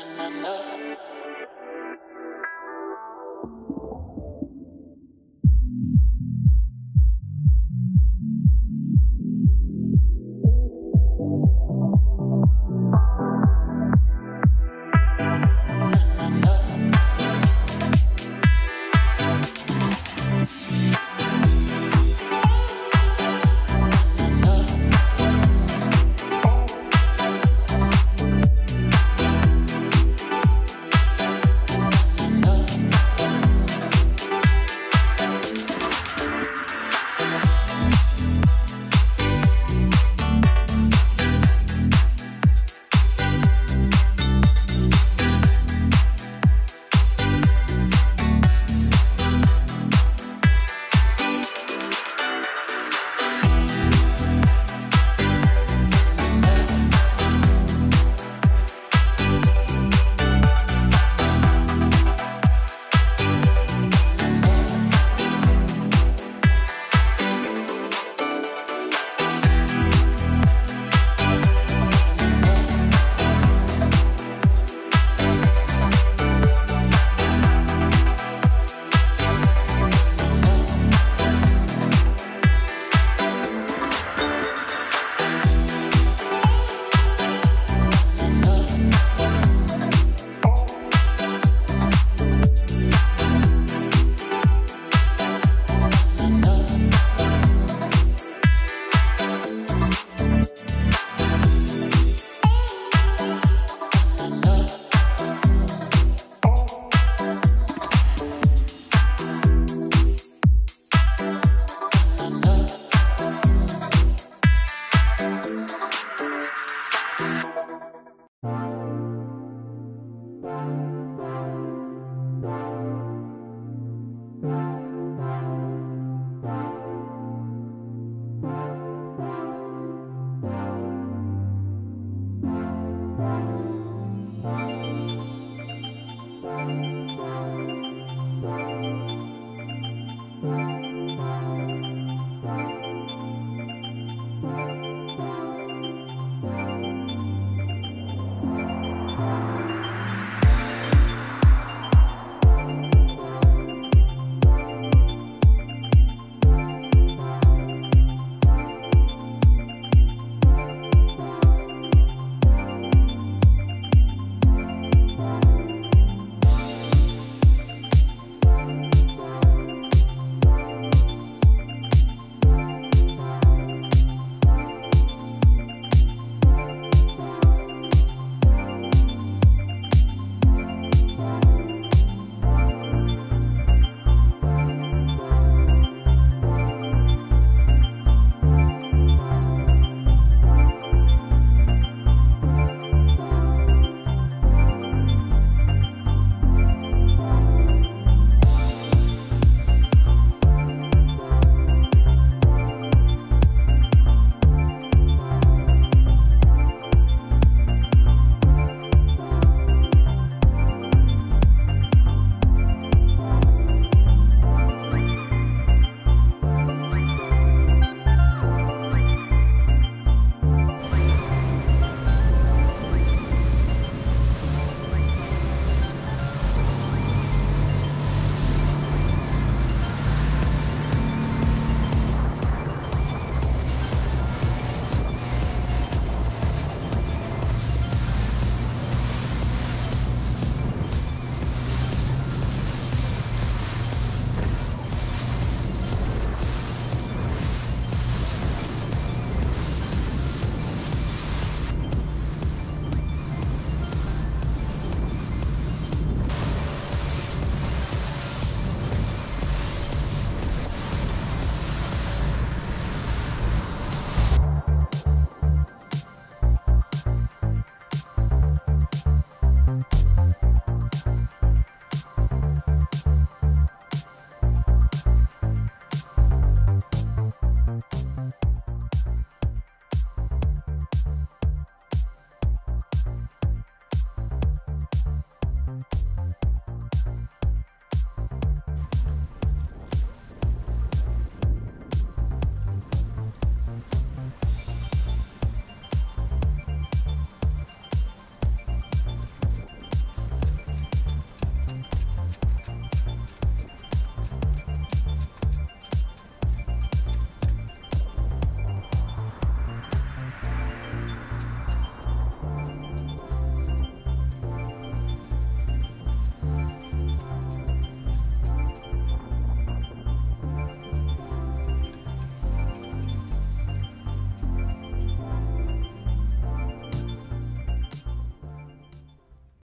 I know.